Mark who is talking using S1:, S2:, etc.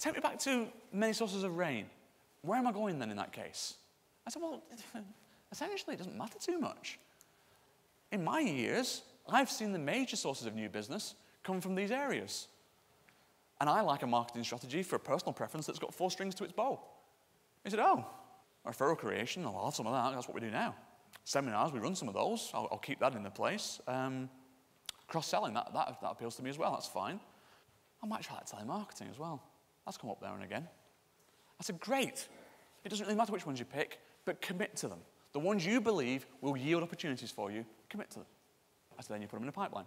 S1: Take me back to many sources of rain. Where am I going then in that case? I said, well, essentially, it doesn't matter too much. In my years, I've seen the major sources of new business come from these areas. And I like a marketing strategy for a personal preference that's got four strings to its bow. He said, oh, referral creation, I'll have some of that. That's what we do now seminars, we run some of those. I'll, I'll keep that in the place. Um, Cross-selling, that, that, that appeals to me as well. That's fine. I might try that telemarketing as well. That's come up there and again. I said, great. It doesn't really matter which ones you pick, but commit to them. The ones you believe will yield opportunities for you, commit to them. I said, then you put them in a pipeline.